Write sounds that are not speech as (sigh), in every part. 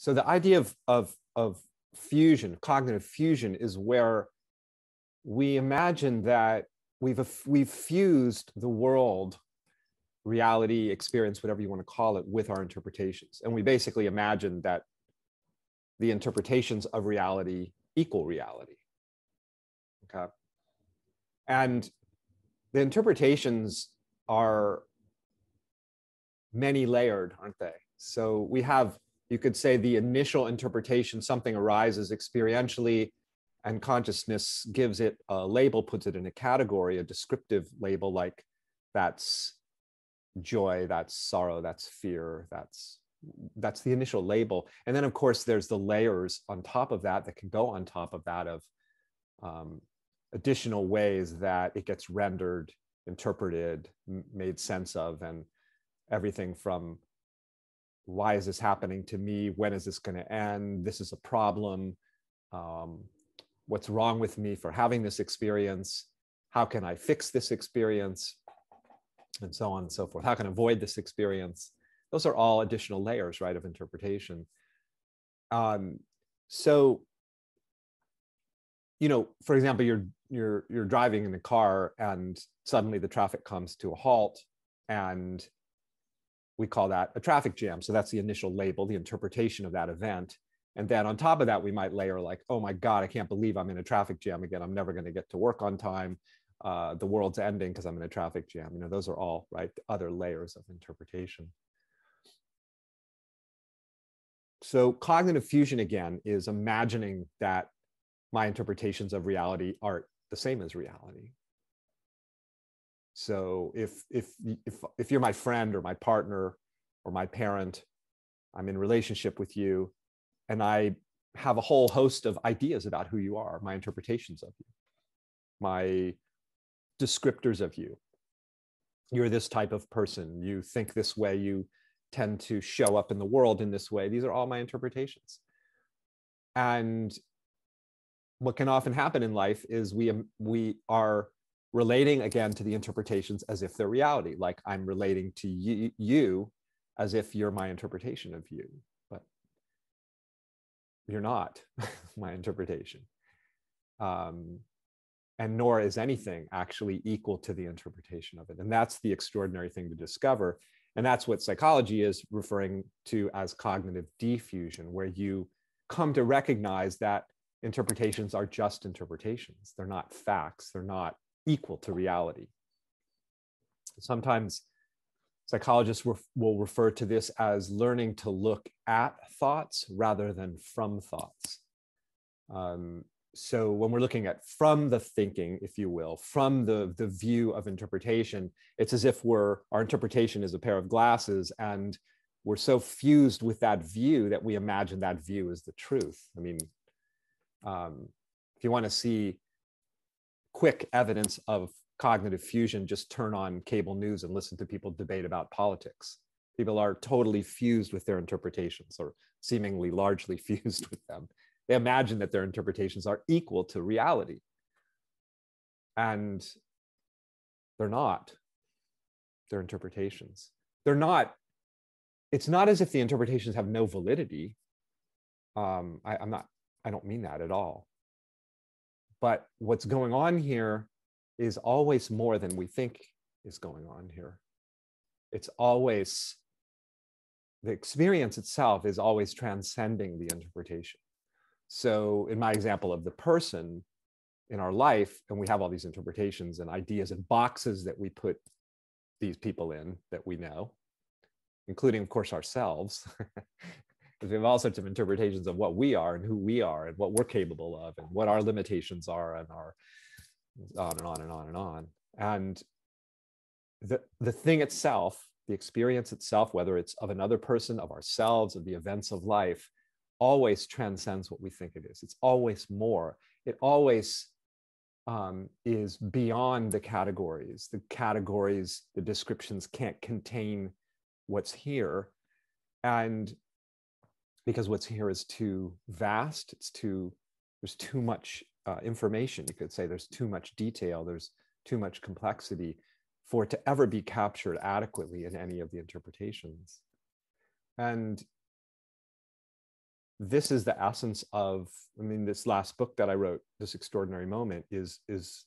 so the idea of, of, of fusion, cognitive fusion, is where we imagine that we've, we've fused the world, reality, experience, whatever you want to call it, with our interpretations. And we basically imagine that the interpretations of reality equal reality. Okay. And the interpretations are many layered, aren't they? So we have you could say the initial interpretation, something arises experientially, and consciousness gives it a label, puts it in a category, a descriptive label like that's joy, that's sorrow, that's fear, that's that's the initial label. And then of course there's the layers on top of that that can go on top of that of um, additional ways that it gets rendered, interpreted, made sense of, and everything from why is this happening to me? When is this going to end? This is a problem. Um, what's wrong with me for having this experience? How can I fix this experience? And so on and so forth. How can I avoid this experience? Those are all additional layers, right, of interpretation. Um, so, you know, for example, you're you're you're driving in the car and suddenly the traffic comes to a halt and we call that a traffic jam. So that's the initial label, the interpretation of that event. And then on top of that, we might layer like, oh my God, I can't believe I'm in a traffic jam again. I'm never going to get to work on time. Uh, the world's ending because I'm in a traffic jam. You know, those are all right other layers of interpretation. So cognitive fusion again is imagining that my interpretations of reality are the same as reality. So if if if if you're my friend or my partner or my parent, I'm in relationship with you, and I have a whole host of ideas about who you are, my interpretations of you, my descriptors of you. You're this type of person. You think this way. You tend to show up in the world in this way. These are all my interpretations. And what can often happen in life is we we are relating again to the interpretations as if they're reality like i'm relating to you, you as if you're my interpretation of you but you're not (laughs) my interpretation. Um, and nor is anything actually equal to the interpretation of it. And that's the extraordinary thing to discover. And that's what psychology is referring to as cognitive defusion where you come to recognize that interpretations are just interpretations. They're not facts. They're not equal to reality. Sometimes psychologists will refer to this as learning to look at thoughts rather than from thoughts. Um, so when we're looking at from the thinking, if you will, from the, the view of interpretation, it's as if we're our interpretation is a pair of glasses and we're so fused with that view that we imagine that view is the truth. I mean, um, if you want to see quick evidence of cognitive fusion, just turn on cable news and listen to people debate about politics. People are totally fused with their interpretations or seemingly largely (laughs) fused with them. They imagine that their interpretations are equal to reality. And they're not. Their interpretations. They're not, it's not as if the interpretations have no validity. Um, I, I'm not, I don't mean that at all. But what's going on here is always more than we think is going on here. It's always, the experience itself is always transcending the interpretation. So, in my example of the person in our life, and we have all these interpretations and ideas and boxes that we put these people in that we know, including, of course, ourselves. (laughs) because we have all sorts of interpretations of what we are and who we are and what we're capable of and what our limitations are and our on and on and on and on. And the the thing itself the experience itself whether it's of another person of ourselves of the events of life always transcends what we think it is. It's always more. It always um, is beyond the categories. The categories the descriptions can't contain what's here. And because what's here is too vast it's too there's too much uh, information you could say. There's too much detail there's too much complexity for it to ever be captured adequately in any of the interpretations. And this is the essence of i mean this last book that i wrote this extraordinary moment is is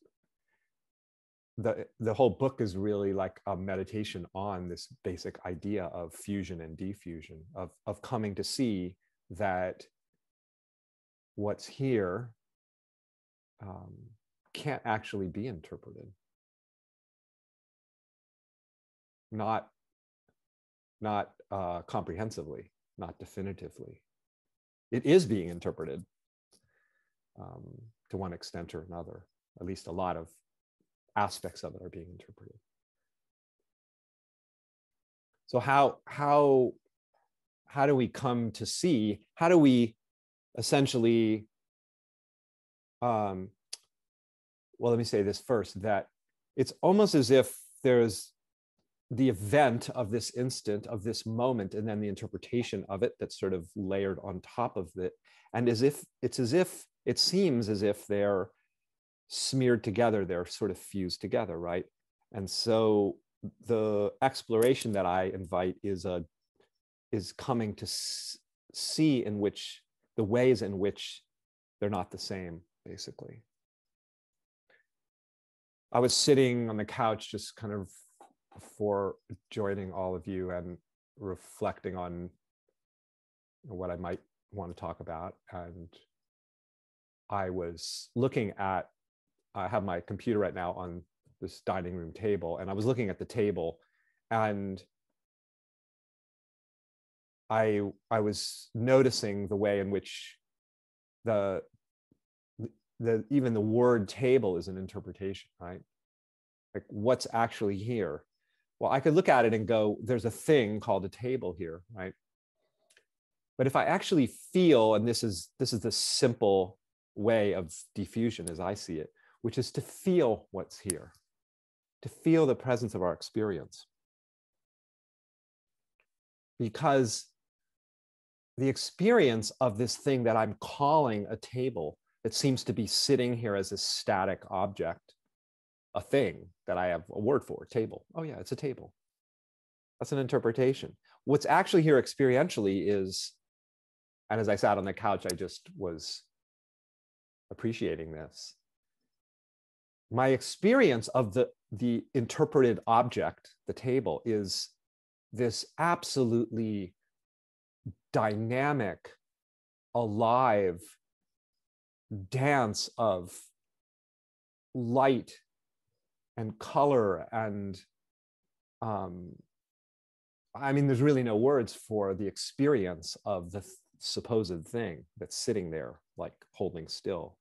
the the whole book is really like a meditation on this basic idea of fusion and defusion of of coming to see that what's here um, can't actually be interpreted. Not not uh, comprehensively not definitively. It is being interpreted um, to one extent or another at least a lot of aspects of it are being interpreted. So how how how do we come to see how do we essentially um well let me say this first that it's almost as if there's the event of this instant of this moment and then the interpretation of it that's sort of layered on top of it. And as if it's as if it seems as if they're smeared together they're sort of fused together right? And so the exploration that i invite is a is coming to see in which the ways in which they're not the same basically. I was sitting on the couch just kind of before joining all of you and reflecting on what i might want to talk about and i was looking at I have my computer right now on this dining room table, and I was looking at the table, and I I was noticing the way in which the the even the word table is an interpretation, right? Like what's actually here? Well, I could look at it and go, there's a thing called a table here, right? But if I actually feel, and this is this is the simple way of defusion as I see it, which is to feel what's here, to feel the presence of our experience. Because the experience of this thing that I'm calling a table that seems to be sitting here as a static object, a thing that I have a word for, table. Oh, yeah, it's a table. That's an interpretation. What's actually here experientially is, and as I sat on the couch, I just was appreciating this my experience of the the interpreted object the table is this absolutely dynamic alive dance of light and color and um, i mean there's really no words for the experience of the th- supposed thing that's sitting there like holding still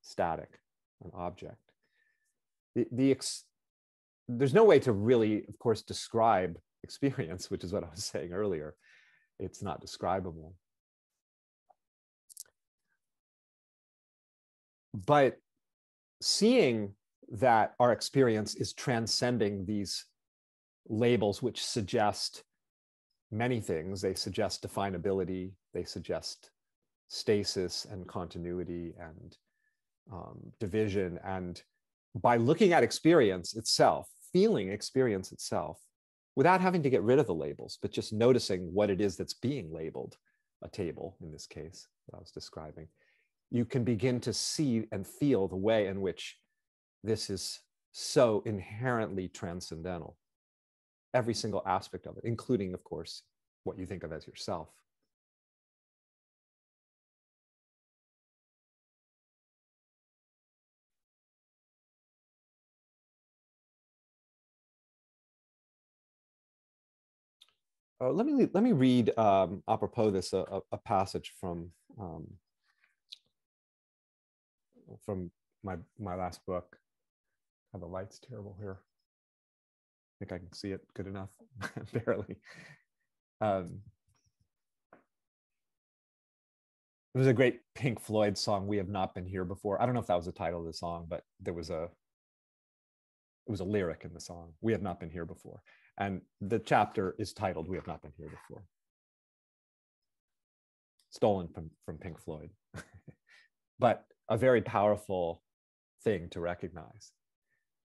static an object the, ex, there's no way to really, of course, describe (laughs) experience, which is what I was saying earlier. It's not describable. But seeing that our experience is transcending these labels, which suggest many things. They suggest definability, they suggest stasis and continuity and um, division and by looking at experience itself, feeling experience itself, without having to get rid of the labels, but just noticing what it is that's being labeled, a table in this case that I was describing, you can begin to see and feel the way in which this is so inherently transcendental. Every single aspect of it, including, of course, what you think of as yourself. Uh, let me let me read um, apropos this a, a passage from um, from my my last book. Oh, the light's terrible here. I think I can see it good enough, (laughs) barely. Um, there was a great Pink Floyd song, "We Have Not Been Here Before." I don't know if that was the title of the song, but there was a it was a lyric in the song. "We have not been here before," And the chapter is titled We Have Not Been Here Before. Stolen from, from Pink Floyd. (laughs) but a very powerful thing to recognize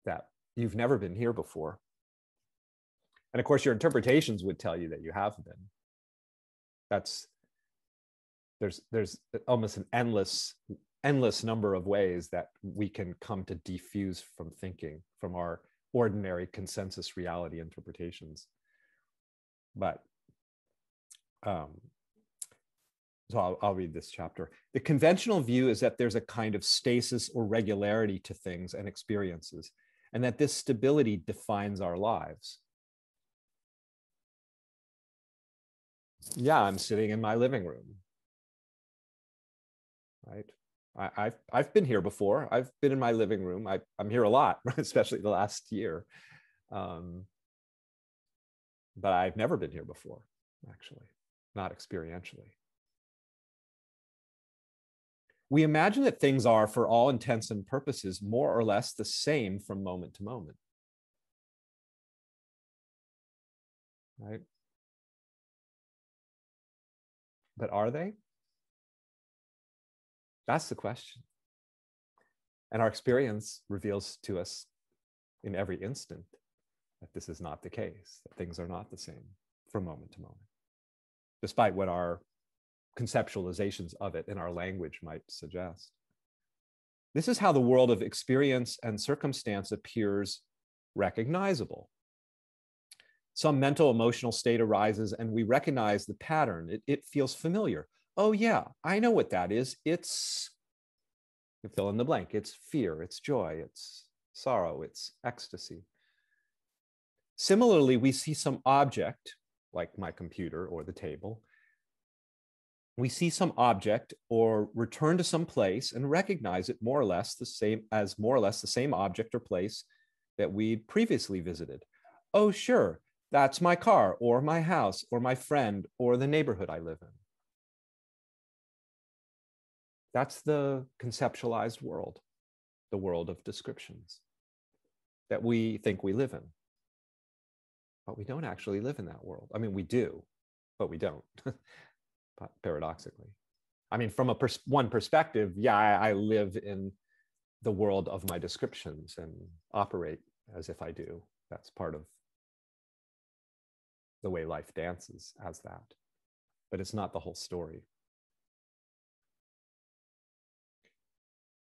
that you've never been here before. And of course, your interpretations would tell you that you have been. That's there's there's almost an endless endless number of ways that we can come to defuse from thinking from our ordinary consensus reality interpretations but um, so I'll, I'll, read this chapter. The conventional view is that there's a kind of stasis or regularity to things and experiences, and that this stability defines our lives. Yeah, I'm sitting in my living room. Right? I, have I've been here before. I've been in my living room. I, am here a lot, (laughs) especially the last year. Um, but I've never been here before, actually, not experientially. We imagine that things are, for all intents and purposes, more or less the same from moment to moment. Right? But are they? That's the question. And our experience reveals to us in every instant that this is not the case, that things are not the same from moment to moment, despite what our conceptualizations of it in our language might suggest. This is how the world of experience and circumstance appears recognizable. Some mental emotional state arises and we recognize the pattern. It, it feels familiar. Oh, yeah, I know what that is. It's, fill in the blank, it's fear, it's joy, it's sorrow, it's ecstasy. Similarly, we see some object, like my computer or the table, we see some object or return to some place and recognize it more or less the same as more or less the same object or place that we'd previously visited. Oh, sure, that's my car or my house or my friend or the neighborhood I live in. That's the conceptualized world, the world of descriptions that we think we live in. But we don't actually live in that world. I mean, we do, but we don't. (laughs) paradoxically. I mean, from a pers- one perspective, yeah, I, I live in the world of my descriptions and operate as if I do. That's part of the way life dances as that. But it's not the whole story.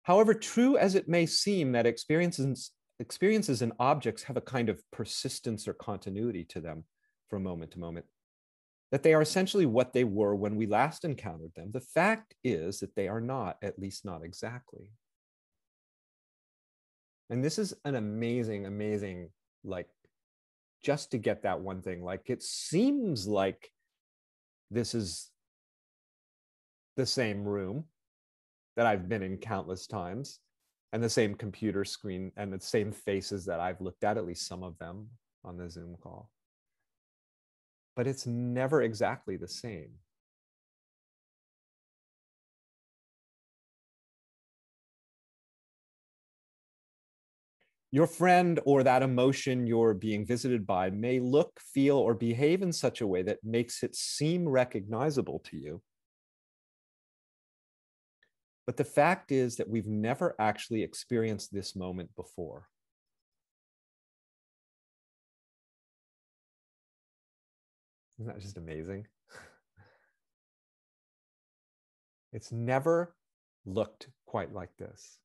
However, true as it may seem that experiences, experiences and objects have a kind of persistence or continuity to them from moment to moment, that they are essentially what they were when we last encountered them. The fact is that they are not, at least not exactly. And this is an amazing, amazing, like, just to get that one thing, like, it seems like this is the same room that I've been in countless times and the same computer screen and the same faces that I've looked at, at least some of them on the Zoom call but it's never exactly the same. Your friend or that emotion you're being visited by may look, feel, or behave in such a way that makes it seem recognizable to you. But the fact is that we've never actually experienced this moment before. Isn't that just amazing? (laughs) it's never looked quite like this.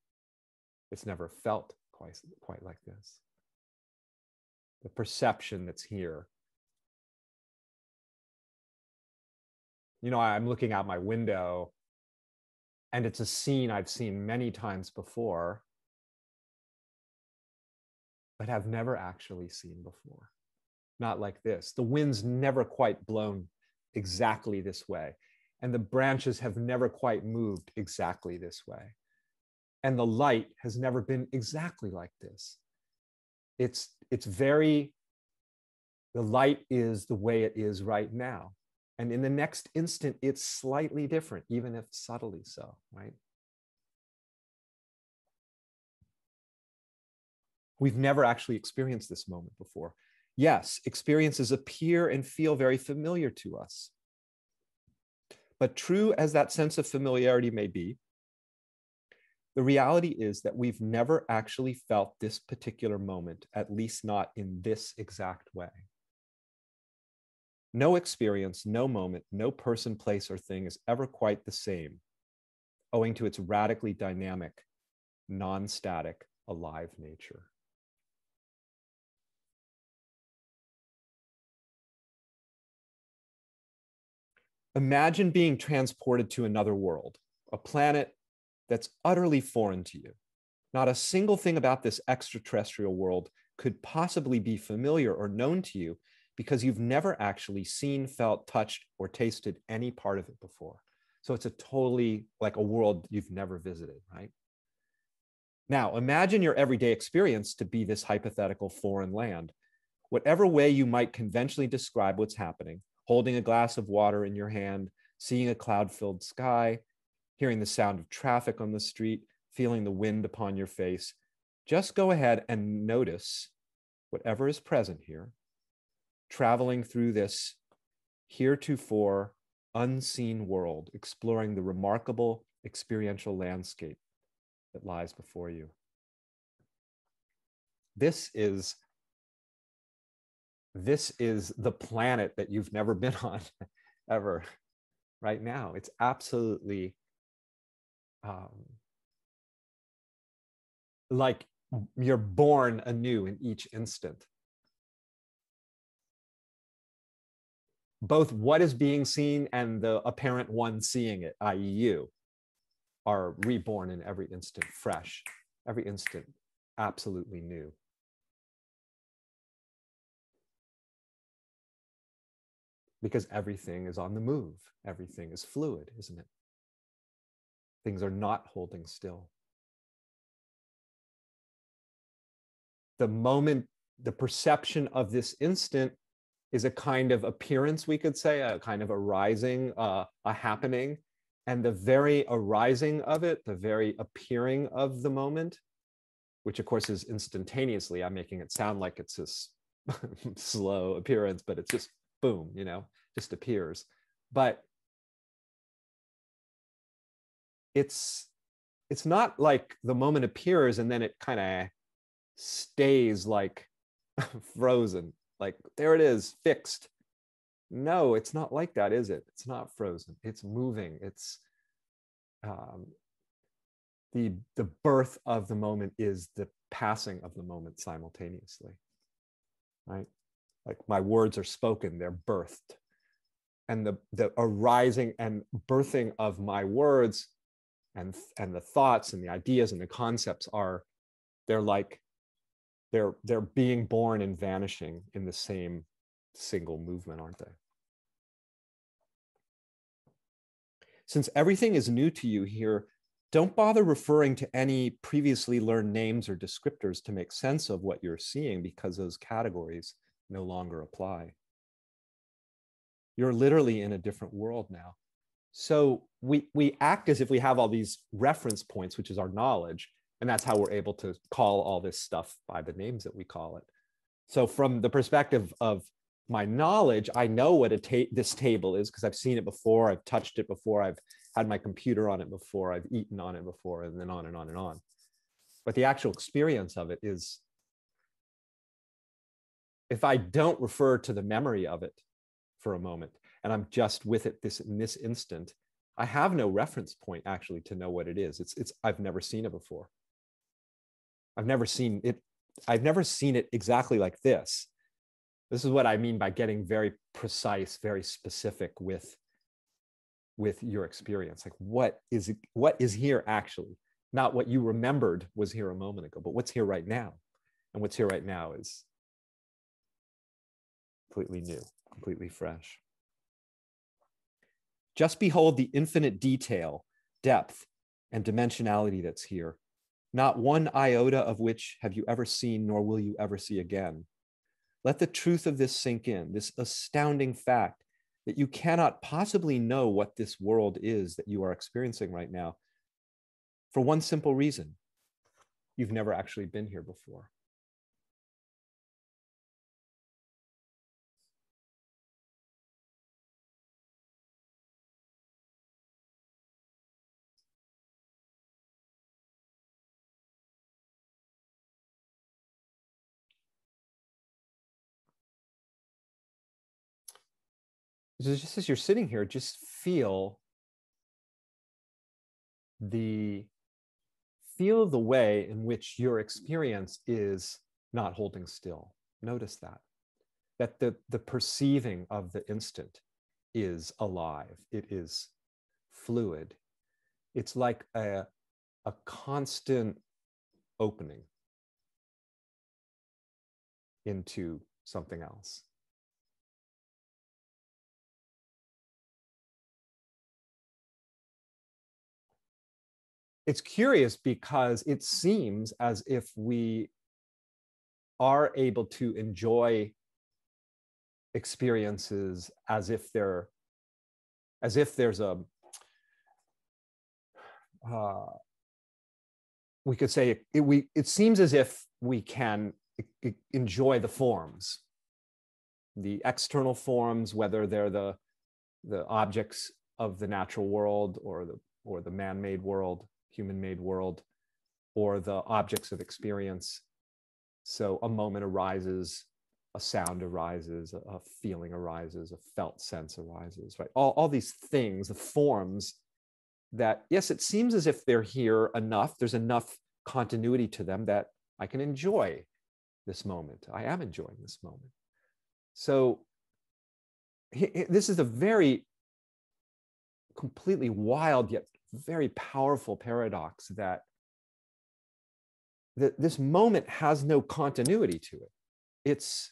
It's never felt quite, quite like this. The perception that's here. You know, I'm looking out my window and it's a scene I've seen many times before, but have never actually seen before not like this. The wind's never quite blown exactly this way. And the branches have never quite moved exactly this way. And the light has never been exactly like this. It's, it's very, the light is the way it is right now. And in the next instant, it's slightly different, even if subtly so, right? We've never actually experienced this moment before. Yes, experiences appear and feel very familiar to us. But true as that sense of familiarity may be, the reality is that we've never actually felt this particular moment, at least not in this exact way. No experience, no moment, no person, place, or thing is ever quite the same, owing to its radically dynamic, non static, alive nature. Imagine being transported to another world, a planet that's utterly foreign to you. Not a single thing about this extraterrestrial world could possibly be familiar or known to you because you've never actually seen, felt, touched, or tasted any part of it before. So it's a totally like a world you've never visited, right? Now, imagine your everyday experience to be this hypothetical foreign land. Whatever way you might conventionally describe what's happening, holding a glass of water in your hand, seeing a cloud filled sky, hearing the sound of traffic on the street, feeling the wind upon your face. Just go ahead and notice whatever is present here, traveling through this heretofore unseen world, exploring the remarkable experiential landscape that lies before you. This is this is the planet that you've never been (laughs) on ever right now. It's absolutely um, like you're born anew in each instant. Both what is being seen and the apparent one seeing it, i.e., you, are reborn in every instant, fresh, every instant, absolutely new. because everything is on the move. Everything is fluid, isn't it? Things are not holding still. The moment, the perception of this instant is a kind of appearance, we could say, a kind of arising, uh, a happening. And the very arising of it, the very appearing of the moment, which of course is instantaneously, I'm making it sound like it's this (laughs) slow appearance, but it's just boom, you know, just appears. But it's it's not like the moment appears and then it kind of stays like (laughs) frozen like there it is fixed. No it's not like that is it? It's not frozen. It's moving. It's um, the the birth of the moment is the passing of the moment simultaneously right? Like my words are spoken they're birthed. And the the arising and birthing of my words and and the thoughts and the ideas and the concepts are they're like they're they're being born and vanishing in the same single movement aren't they since everything is new to you here don't bother referring to any previously learned names or descriptors to make sense of what you're seeing because those categories no longer apply. You're literally in a different world now. So we, we act as if we have all these reference points, which is our knowledge. And that's how we're able to call all this stuff by the names that we call it. So from the perspective of my knowledge, I know what a ta- this table is because I've seen it before, I've touched it before, I've had my computer on it before, I've eaten on it before, and then on and on and on. But the actual experience of it is if I don't refer to the memory of it for a moment and I'm just with it this in this instant, I have no reference point actually to know what it is. It's it's I've never seen it before. I've never seen it. I've never seen it exactly like this. This is what I mean by getting very precise, very specific with with your experience. Like what is what is here actually? Not what you remembered was here a moment ago, but what's here right now. And what's here right now is completely new, completely fresh. Just behold the infinite detail, depth, and dimensionality that's here. Not one iota of which have you ever seen, nor will you ever see again. Let the truth of this sink in, this astounding fact that you cannot possibly know what this world is that you are experiencing right now for one simple reason you've never actually been here before. Just as you're sitting here, just feel the feel the way in which your experience is not holding still. Notice that. That the, the perceiving of the instant is alive, it is fluid. It's like a, a constant opening into something else. It's curious because it seems as if we are able to enjoy experiences as if they're as if there's a uh, we could say it, we it seems as if we can enjoy the forms. The external forms whether they're the the objects of the natural world or the or the man-made world human-made world or the objects of experience so a moment arises a sound arises a feeling arises a felt sense arises right all, all these things the forms that yes it seems as if they're here enough there's enough continuity to them that i can enjoy this moment. I am enjoying this moment. So this is a very completely wild yet very powerful paradox that that this moment has no continuity to it. It's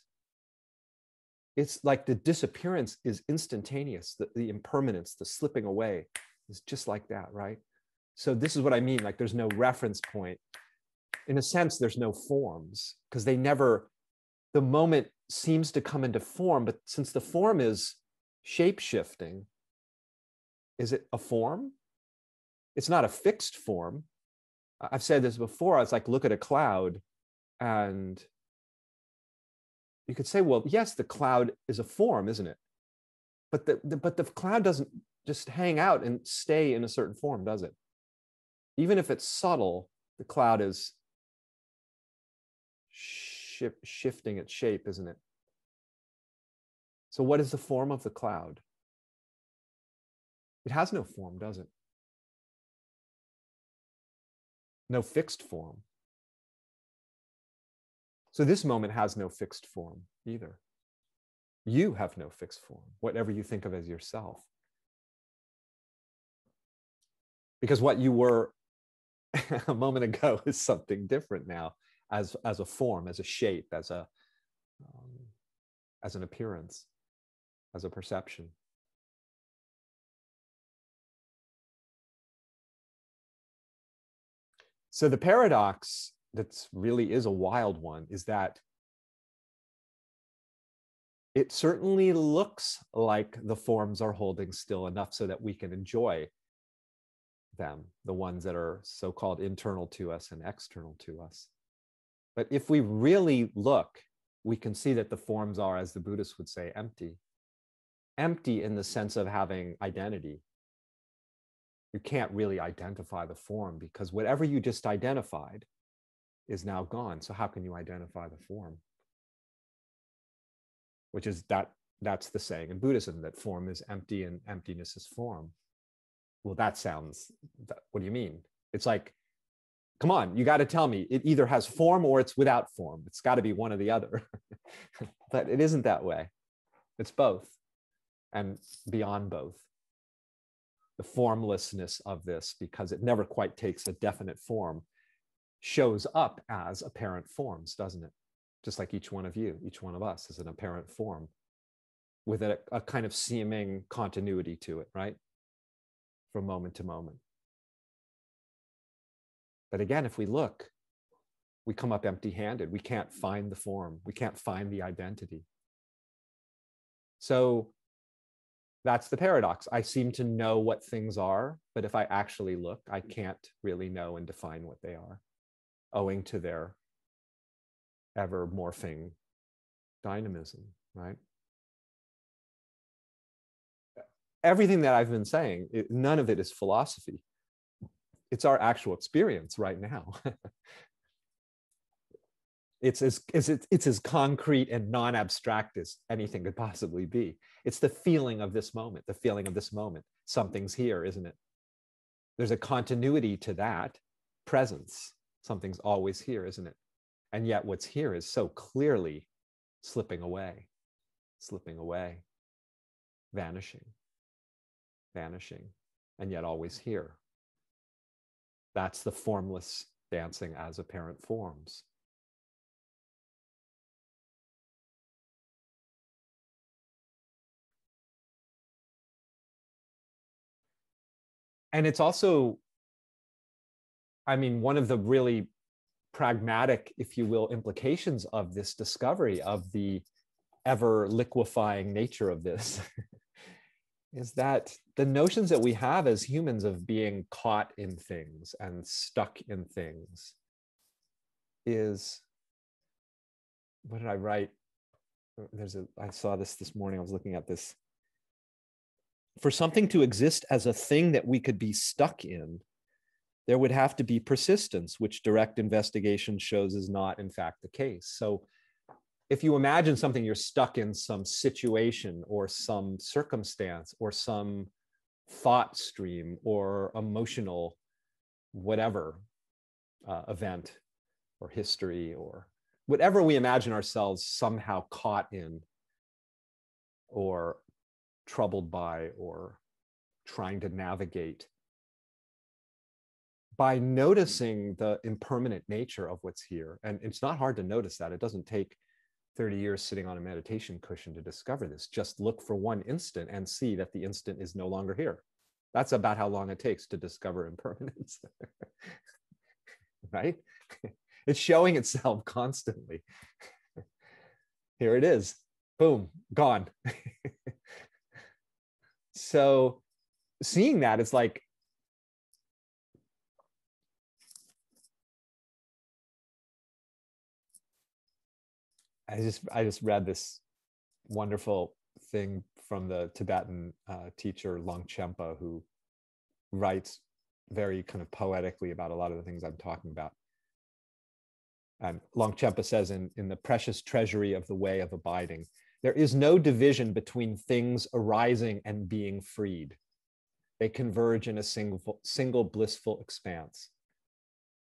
it's like the disappearance is instantaneous. The, the impermanence, the slipping away is just like that, right? So this is what I mean. Like there's no reference point in a sense, there's no forms because they never, the moment seems to come into form, but since the form is shape shifting, is it a form? It's not a fixed form. I've said this before. It's like look at a cloud, and you could say, well, yes, the cloud is a form, isn't it? But the, the but the cloud doesn't just hang out and stay in a certain form, does it? Even if it's subtle, the cloud is shifting its shape, isn't it? So, what is the form of the cloud? It has no form, does it? No fixed form. So, this moment has no fixed form either. You have no fixed form, whatever you think of as yourself. Because what you were (laughs) a moment ago (laughs) is something different now as as a form as a shape as a um, as an appearance as a perception so the paradox that really is a wild one is that it certainly looks like the forms are holding still enough so that we can enjoy them, the ones that are so called internal to us and external to us. But if we really look, we can see that the forms are, as the Buddhists would say, empty. Empty in the sense of having identity. You can't really identify the form because whatever you just identified is now gone. So how can you identify the form? Which is that that's the saying in Buddhism that form is empty and emptiness is form. Well, that sounds, what do you mean? It's like come on, you got to tell me it either has form or it's without form. It's got to be one or the other. (laughs) but it isn't that way. It's both and beyond both. The formlessness of this, because it never quite takes a definite form, shows up as apparent forms, doesn't it? Just like each one of you, each one of us is an apparent form with a, a kind of seeming continuity to it, right? From moment to moment. But again, if we look, we come up empty handed. We can't find the form, we can't find the identity. So that's the paradox. I seem to know what things are, but if I actually look, I can't really know and define what they are, owing to their ever morphing dynamism, right? Everything that I've been saying, none of it is philosophy it's our actual experience right now. (laughs) it's as, as it's, it's as concrete and non-abstract as anything could possibly be. It's the feeling of this moment the feeling of this moment. Something's here isn't it? There's a continuity to that presence. Something's always here isn't it? And yet what's here is so clearly slipping away slipping away vanishing vanishing and yet always here. That's the formless dancing as apparent forms and it's also i mean one of the really pragmatic if you will implications of this discovery of the ever liquefying nature of this (laughs) is that the notions that we have as humans of being caught in things and stuck in things is what did i write? There's a i saw this this morning. I was looking at this for something to exist as a thing that we could be stuck in, there would have to be persistence, which direct investigation shows is not, in fact, the case. So, if you imagine something you're stuck in some situation or some circumstance or some thought stream or emotional whatever uh, event or history or whatever we imagine ourselves somehow caught in or troubled by or trying to navigate by noticing the impermanent nature of what's here. And it's not hard to notice that. It doesn't take 30 years sitting on a meditation cushion to discover this. Just look for one instant and see that the instant is no longer here. That's about how long it takes to discover (laughs) impermanence right? (laughs) It's showing itself constantly. (laughs) Here it is. Boom gone so seeing that it's like I just I just read this wonderful thing from the Tibetan uh, teacher Longchenpa who writes very kind of poetically about a lot of the things I'm talking about. And Longchenpa says in, in the precious treasury of the way of abiding, there is no division between things arising and being freed. They converge in a single, single blissful expanse.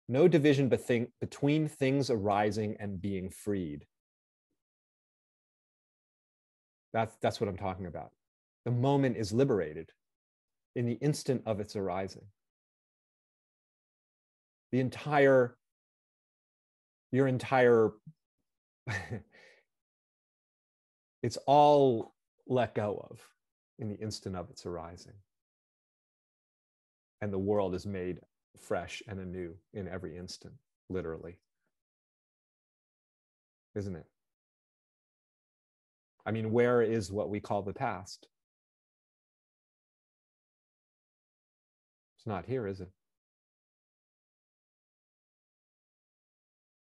No division between things arising and being freed. That's, that's what I'm talking about. The moment is liberated in the instant of its arising. The entire, your entire (laughs) it's all let go of in the instant of its arising. And the world is made fresh and anew in every instant, literally. Isn't it? I mean, where is what we call the past? It's not here, is it?